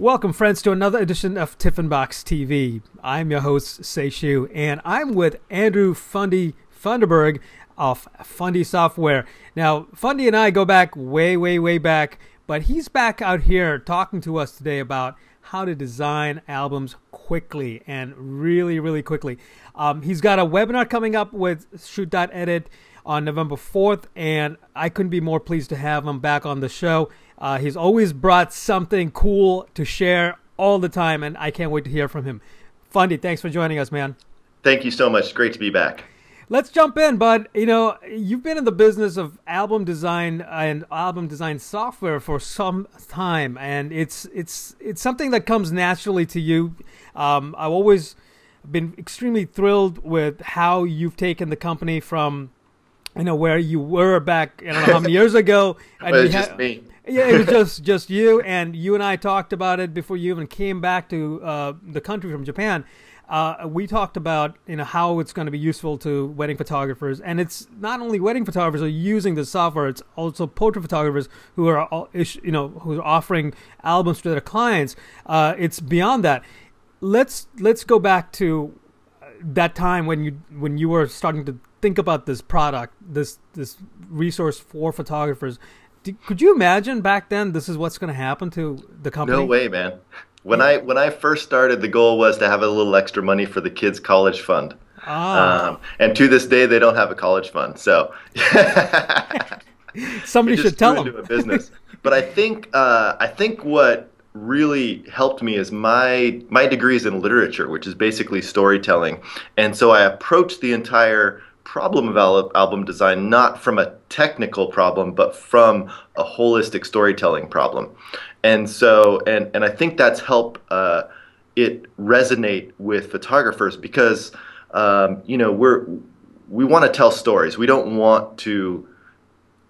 Welcome, friends, to another edition of Tiffinbox TV. I'm your host, Seishu, and I'm with Andrew Fundy Funderburg of Fundy Software. Now, Fundy and I go back way, way, way back, but he's back out here talking to us today about how to design albums quickly and really, really quickly. Um, he's got a webinar coming up with ShootDotEdit on November 4th, and I couldn't be more pleased to have him back on the show. Uh, he's always brought something cool to share all the time, and I can't wait to hear from him. Fundy, thanks for joining us, man. Thank you so much. Great to be back. Let's jump in, bud. You know, you've been in the business of album design and album design software for some time, and it's it's it's something that comes naturally to you. Um, I've always been extremely thrilled with how you've taken the company from you know where you were back I don't know how many years ago. And well, it's just me yeah, it was just just you and you and I talked about it before you even came back to uh, the country from Japan. Uh, we talked about you know how it's going to be useful to wedding photographers, and it's not only wedding photographers are using the software; it's also portrait photographers who are you know who are offering albums to their clients. Uh, it's beyond that. Let's let's go back to that time when you when you were starting to think about this product, this this resource for photographers, could you imagine back then this is what's going to happen to the company? No way, man. When I when I first started, the goal was to have a little extra money for the kids' college fund. Ah. Um, and to this day, they don't have a college fund. So somebody should tell them. a business. but I think uh, I think what really helped me is my my degree is in literature, which is basically storytelling, and so I approached the entire problem of al- album design not from a technical problem but from a holistic storytelling problem. And so and and i think that's helped uh, it resonate with photographers because um, you know we're we want to tell stories. We don't want to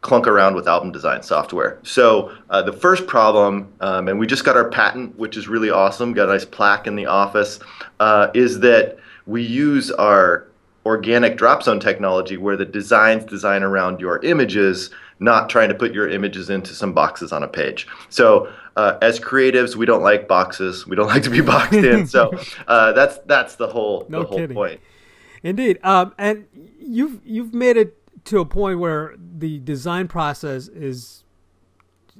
clunk around with album design software. So uh, the first problem um, and we just got our patent which is really awesome got a nice plaque in the office uh, is that we use our organic drop zone technology where the designs design around your images, not trying to put your images into some boxes on a page. So uh, as creatives, we don't like boxes. We don't like to be boxed in. So uh, that's that's the whole no the whole kidding. point. Indeed, um, and you've you've made it to a point where the design process is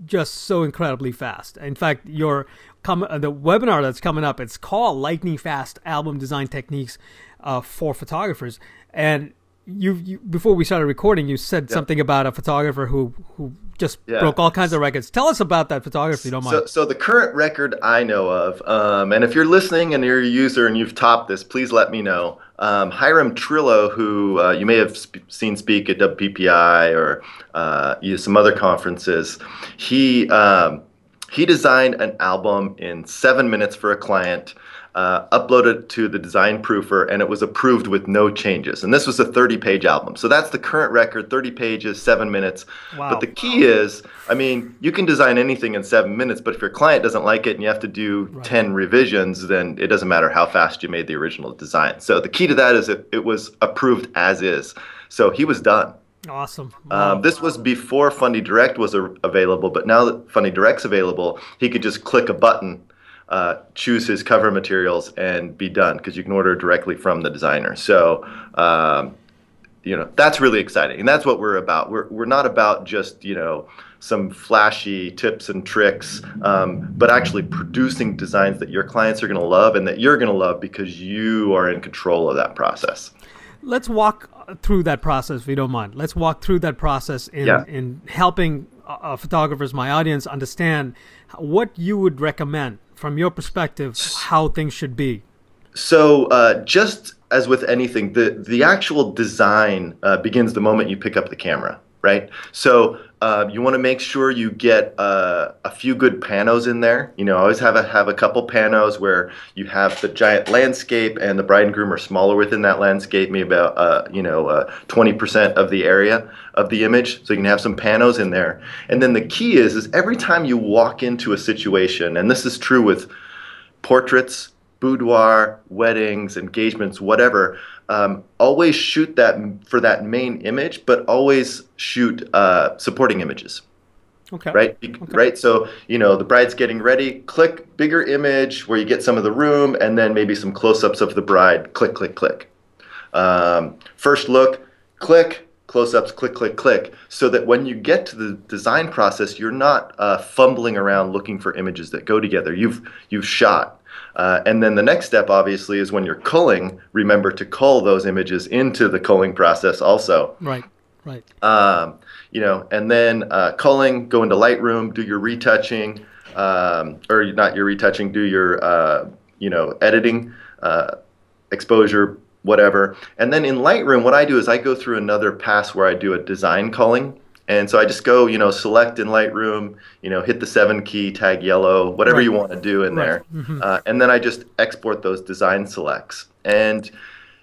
just so incredibly fast. In fact, your come the webinar that's coming up, it's called Lightning Fast Album Design Techniques uh, for photographers. And you, you, before we started recording, you said yep. something about a photographer who who just yeah. broke all kinds of records. Tell us about that you don't mind. So, so the current record I know of, um, and if you're listening and you're a user and you've topped this, please let me know. Um, Hiram Trillo, who uh, you may have sp- seen speak at WPPI or uh, some other conferences, he um, he designed an album in seven minutes for a client uh, uploaded to the design proofer and it was approved with no changes. And this was a 30 page album. So that's the current record 30 pages, seven minutes. Wow. But the key is, I mean, you can design anything in seven minutes, but if your client doesn't like it and you have to do right. 10 revisions, then it doesn't matter how fast you made the original design. So the key to that is it, it was approved as is. So he was done. Awesome. Um, wow. Um, this was before Fundy Direct was a- available, but now that Fundy Direct's available, he could just click a button uh, choose his cover materials and be done because you can order directly from the designer. So, um, you know, that's really exciting. And that's what we're about. We're, we're not about just, you know, some flashy tips and tricks, um, but actually producing designs that your clients are going to love and that you're going to love because you are in control of that process. Let's walk through that process, if you don't mind. Let's walk through that process in, yeah. in helping uh, photographers, my audience, understand what you would recommend from your perspective, how things should be? So, uh, just as with anything, the the actual design uh, begins the moment you pick up the camera, right? So, uh, you want to make sure you get uh, a few good panos in there. You know, I always have a have a couple panos where you have the giant landscape and the bride and groom are smaller within that landscape, maybe about uh, you know uh, twenty percent of the area of the image. So you can have some panos in there. And then the key is is every time you walk into a situation, and this is true with portraits, boudoir, weddings, engagements, whatever um, always shoot that for that main image, but always shoot uh, supporting images. Okay. Right. Okay. Right. So you know the bride's getting ready. Click bigger image where you get some of the room, and then maybe some close-ups of the bride. Click, click, click. Um, first look. Click. Close-ups. Click, click, click. So that when you get to the design process, you're not uh, fumbling around looking for images that go together. You've you've shot. Uh, and then the next step, obviously, is when you're culling, remember to cull those images into the culling process also. Right, right. Um, you know, and then uh, culling, go into Lightroom, do your retouching, um, or not your retouching, do your, uh, you know, editing, uh, exposure, whatever. And then in Lightroom, what I do is I go through another pass where I do a design culling. And so I just go, you know, select in Lightroom, you know, hit the seven key, tag yellow, whatever right. you want to do in right. there, mm-hmm. uh, and then I just export those design selects. And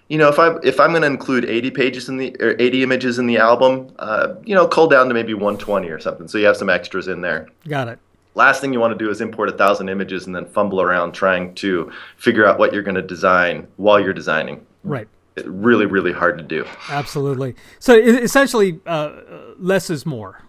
you know, if I if I'm going to include 80 pages in the or 80 images in the album, uh, you know, cull down to maybe 120 or something, so you have some extras in there. Got it. Last thing you want to do is import a thousand images and then fumble around trying to figure out what you're going to design while you're designing. Right. Really really hard to do. Absolutely. So essentially uh, less is more.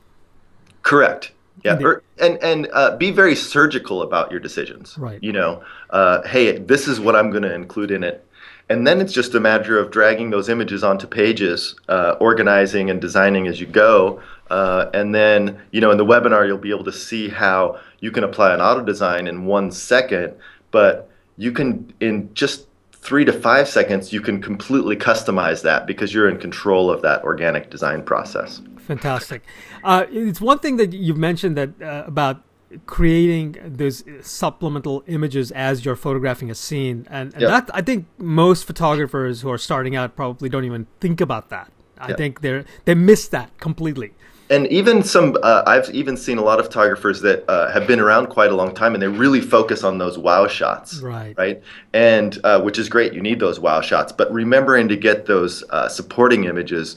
Correct. Yeah or, and and uh, be very surgical about your decisions. Right. You know uh, hey this is what i'm going to include in it. And then it's just a matter of dragging those images onto pages uh, organizing and designing as you go. Uh, and then you know in the webinar you'll be able to see how you can apply an auto design in one second but you can in just three to five seconds, you can completely customize that because you're in control of that organic design process. Fantastic. Uh, it's one thing that you've mentioned that uh, about creating those supplemental images as you're photographing a scene, and, and yep. that I think most photographers who are starting out probably don't even think about that. I yep. think they're they miss that completely and even some uh, i've even seen a lot of photographers that uh, have been around quite a long time and they really focus on those wow shots right. right? And uh, which is great you need those wow shots but remembering to get those uh, supporting images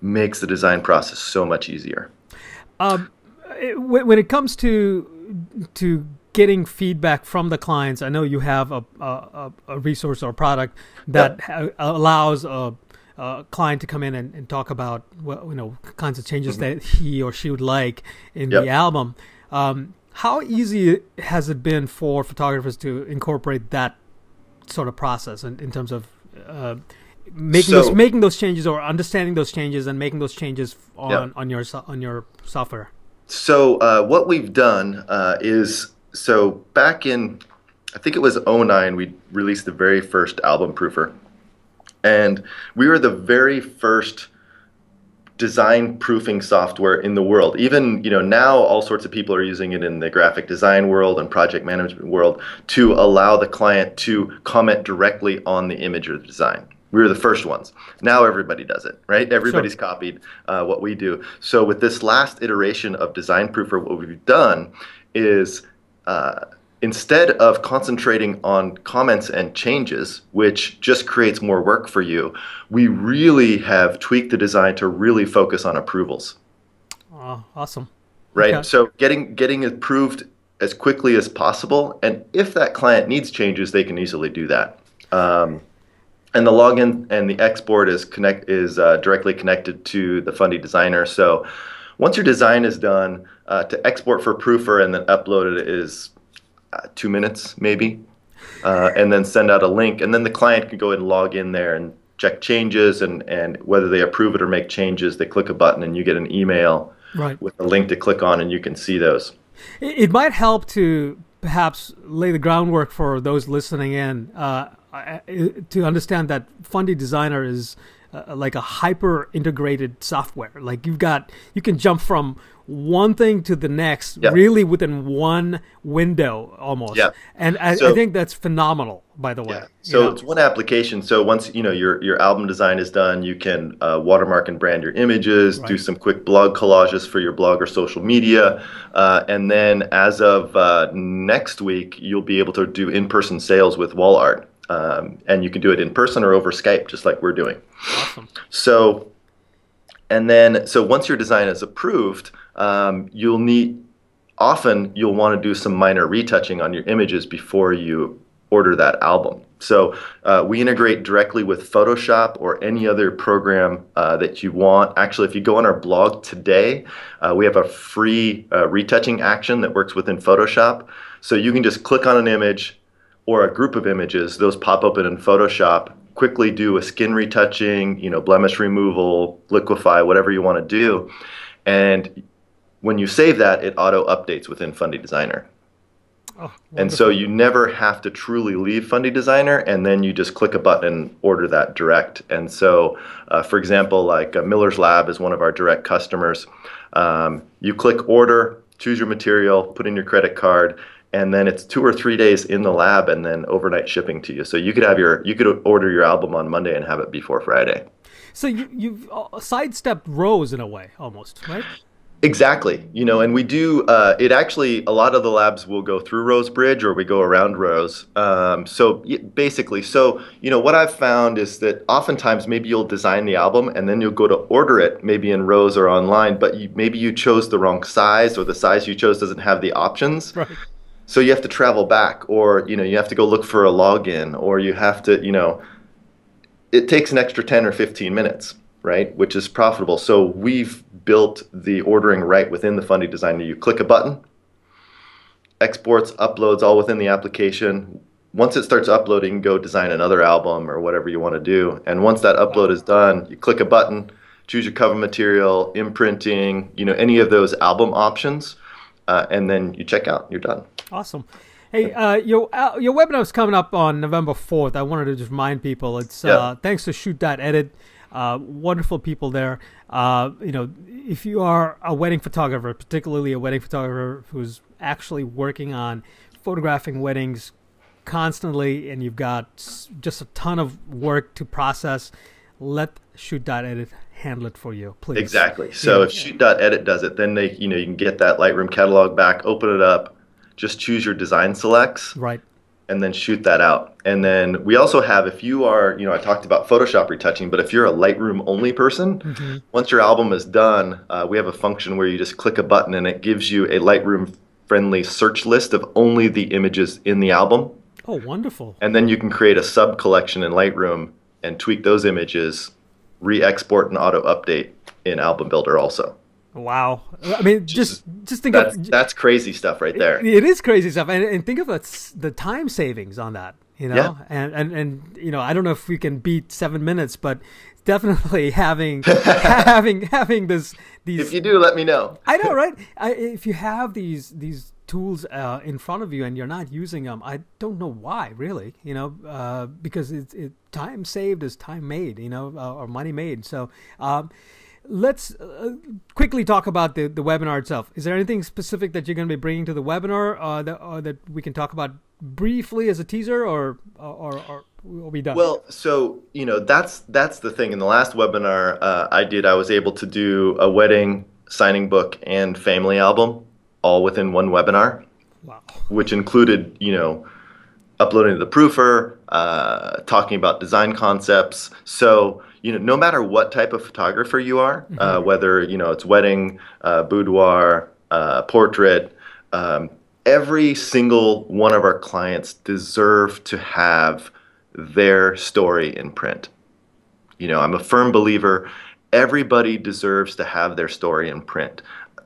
makes the design process so much easier. Um, when it comes to to getting feedback from the clients i know you have a, a, a resource or product that yep. allows a uh, client to come in and, and, talk about well, you know kinds of changes mm-hmm. that he or she would like in yep. the album. Um, how easy has it been for photographers to incorporate that sort of process in, in terms of uh, making so, those making those changes or understanding those changes and making those changes on, yep. on your on your software? So uh, what we've done uh, is so back in I think it was 09 we released the very first album proofer and we were the very first design proofing software in the world. Even, you know, now all sorts of people are using it in the graphic design world and project management world to allow the client to comment directly on the image or the design. We were the first ones. Now everybody does it, right? Everybody's sure. copied uh, what we do. So with this last iteration of Design Proofer, what we've done is uh, instead of concentrating on comments and changes, which just creates more work for you, we really have tweaked the design to really focus on approvals. Oh, awesome. Right. Okay. So getting getting approved as quickly as possible, and if that client needs changes, they can easily do that. Um, and the login and the export is connect is uh, directly connected to the Fundy Designer. So once your design is done, uh, to export for Proofer and then upload it is uh, two minutes maybe, uh, and then send out a link, and then the client can go ahead and log in there and check changes and and whether they approve it or make changes. They click a button and you get an email right. with a link to click on, and you can see those. It might help to perhaps lay the groundwork for those listening in uh, to understand that Fundy Designer is uh, like a hyper integrated software. Like you've got, you can jump from one thing to the next yep. really within one window almost. Yeah. And I, so, I, think that's phenomenal, by the way. Yeah. So you know? it's one application. So once you know your your album design is done, you can uh, watermark and brand your images, right. do some quick blog collages for your blog or social media, uh, and then as of uh, next week, you'll be able to do in-person sales with wall art. Um, and you can do it in person or over Skype, just like we're doing. Awesome. So, and then so once your design is approved, um, you'll need often you'll want to do some minor retouching on your images before you order that album. So uh, we integrate directly with Photoshop or any other program uh, that you want. Actually, if you go on our blog today, uh, we have a free uh, retouching action that works within Photoshop. So you can just click on an image or a group of images, those pop open in Photoshop, quickly do a skin retouching, you know, blemish removal, liquify, whatever you want to do. And when you save that, it auto updates within Fundy Designer. Oh, and so you never have to truly leave Fundy Designer, and then you just click a button and order that direct. And so, uh, for example, like uh, Miller's Lab is one of our direct customers. Um, you click order, choose your material, put in your credit card, and then it's two or three days in the lab, and then overnight shipping to you. So you could have your you could order your album on Monday and have it before Friday. So you, you've uh, sidestepped ROES in a way, almost, right? Exactly. You know, and we do, uh, it actually, a lot of the labs will go through ROES Bridge or we go around ROES. Um, so basically, so, you know, what I've found is that oftentimes maybe you'll design the album and then you'll go to order it maybe in ROES or online, but you, maybe you chose the wrong size or the size you chose doesn't have the options. Right. So you have to travel back or, you know, you have to go look for a login or you have to, you know, it takes an extra 10 or 15 minutes, right? Which is profitable. So we've built the ordering right within the Fundy Designer. You click a button, exports, uploads all within the application. Once it starts uploading, go design another album or whatever you want to do. And once that upload is done, you click a button, choose your cover material, imprinting, you know, any of those album options, uh, and then you check out. You're done. Awesome. Hey, uh, your uh, your webinar is coming up on November fourth. I wanted to just remind people it's Yeah. uh, thanks to ShootDotEdit. Uh, wonderful people there. Uh, you know, if you are a wedding photographer, particularly a wedding photographer who's actually working on photographing weddings constantly, and you've got just a ton of work to process, let ShootDotEdit handle it for you, please. Exactly. So Yeah. if ShootDotEdit does it, then they, you know, you can get that Lightroom catalog back, open it up, just choose your design selects, Right. and then shoot that out. And then we also have, if you are, you know, I talked about Photoshop retouching, but if you're a Lightroom only person, Mm-hmm. once your album is done, uh, we have a function where you just click a button and it gives you a Lightroom friendly search list of only the images in the album. Oh, wonderful. And then you can create a sub collection in Lightroom and tweak those images, re export and auto update in Album Builder also. Wow. I mean, just just think That's, of that's crazy stuff right there. It is crazy stuff, and, and think of the, the time savings on that. You know, Yeah. and, and and you know, I don't know if we can beat seven minutes, but definitely having having having this these. If you do, let me know. I know, right? I, if you have these these tools uh, in front of you and you're not using them, I don't know why, really. You know, uh, because it's it, time saved is time made. You know, uh, or money made. So. Um, Let's uh, quickly talk about the, the webinar itself. Is there anything specific that you're going to be bringing to the webinar uh, that, or that we can talk about briefly as a teaser, or or, or, are we done? Well, so you know that's that's the thing. In the last webinar uh, I did, I was able to do a wedding signing book and family album all within one webinar, wow. which included you know uploading to the proofer, uh, talking about design concepts. So you know, no matter what type of photographer you are, uh, whether you know it's wedding, uh, boudoir, uh, portrait, um, every single one of our clients deserve to have their story in print. You know, I'm a firm believer. Everybody deserves to have their story in print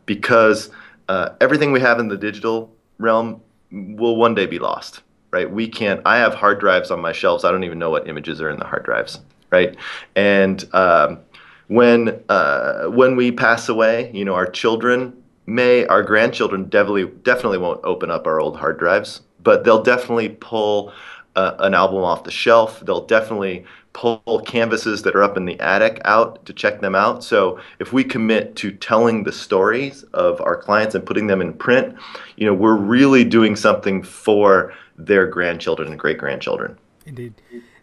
because uh, everything we have in the digital realm will one day be lost, right? We can't. I have hard drives on my shelves. I don't even know what images are in the hard drives, right? And um, when uh, when we pass away, you know, our children may, our grandchildren definitely definitely won't open up our old hard drives, but they'll definitely pull uh, an album off the shelf. They'll definitely pull canvases that are up in the attic out to check them out. So if we commit to telling the stories of our clients and putting them in print, you know, we're really doing something for their grandchildren and great grandchildren. Indeed.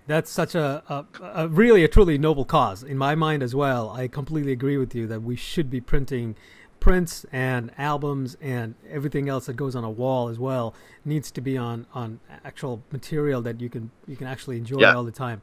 That's such a, a, a really a truly noble cause in my mind as well. I completely agree with you that we should be printing prints and albums and everything else that goes on a wall as well needs to be on, on actual material that you can you can actually enjoy Yeah. all the time.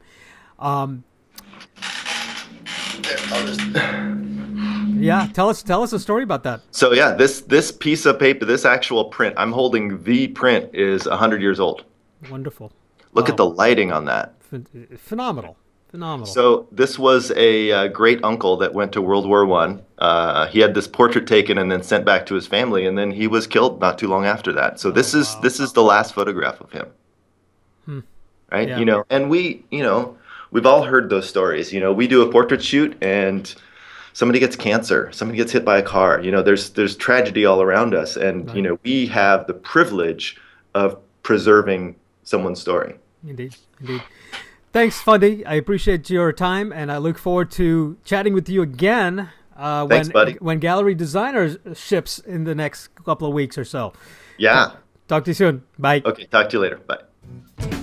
Um, yeah, tell us tell us a story about that. So yeah, this this piece of paper, this actual print, I'm holding the print is 100 years old. Wonderful. Look Wow. at the lighting on that. Ph- phenomenal, phenomenal. So this was a uh, great uncle that went to World War One. Uh, he had this portrait taken and then sent back to his family, and then he was killed not too long after that. So this is wow. this is the last photograph of him. Right? Yeah. You know, and we, you know, we've all heard those stories. You know, we do a portrait shoot and somebody gets cancer, somebody gets hit by a car. You know, there's there's tragedy all around us, and you know, we have the privilege of preserving someone's story. Indeed, indeed. Thanks, Fundy. I appreciate your time, and I look forward to chatting with you again uh, Thanks, when buddy. when Gallery Designers ships in the next couple of weeks or so. Yeah. Talk to you soon. Bye. Okay. Talk to you later. Bye.